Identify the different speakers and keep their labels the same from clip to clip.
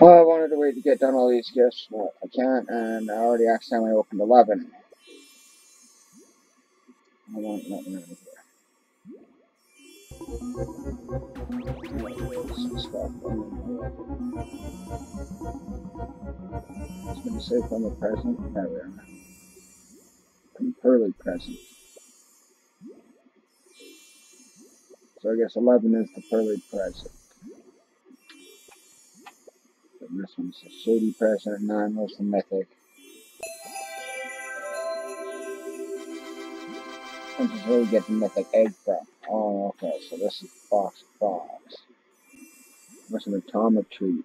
Speaker 1: Well, I wanted to wait to get done all these gifts, but I can't, and I already accidentally opened 11. I let me out of here. It's going to say from the present. There we are. From Pearly present. So I guess 11 is the Pearly present. This one's a Shady person, 9 was the Mythic. Which is where we get the Mythic Egg from. Oh, okay, so this is Fox Fox. What's an atomic treat?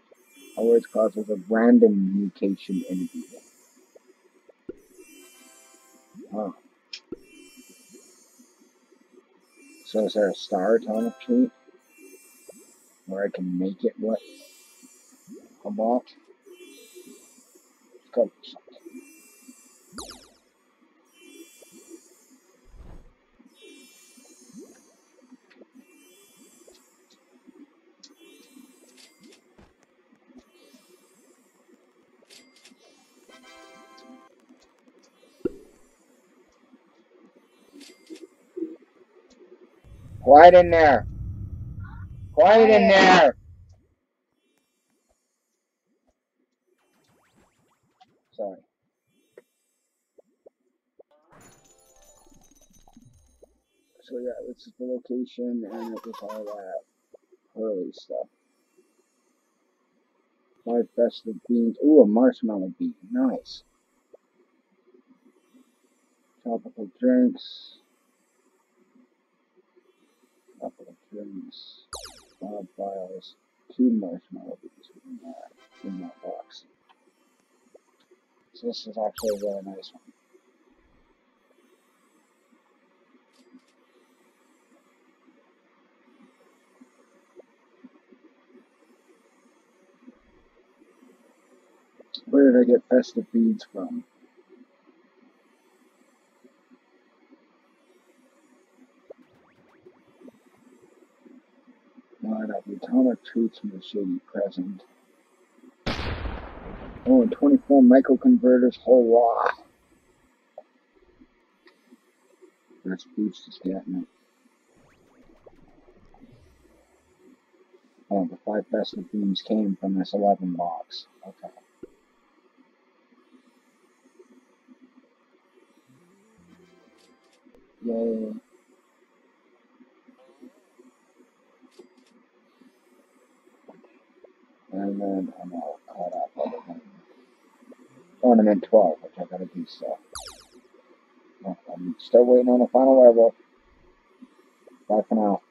Speaker 1: Always causes a random mutation in people. Huh. So is there a star atomic treat? Where I can make it what I want? Let's go for something. Quiet in there. Quiet in there. So yeah, this is the location and it was all that early stuff. Five festive beans. Ooh, a marshmallow bean. Nice. Tropical drinks. Tropical drinks. Five files. Two marshmallow beans in that, in that box. So this is actually a really nice one. Where did I get festive beads from? Right up, atomic treats shady present. Oh, and 24 microconverters, hurrah! That's boost getting it. Oh, the five festive beans came from this 11 box. Okay. Yay. And then I'm all caught up other than ornament 12, which I gotta do stuff. I'm still waiting on the final level. Bye for now.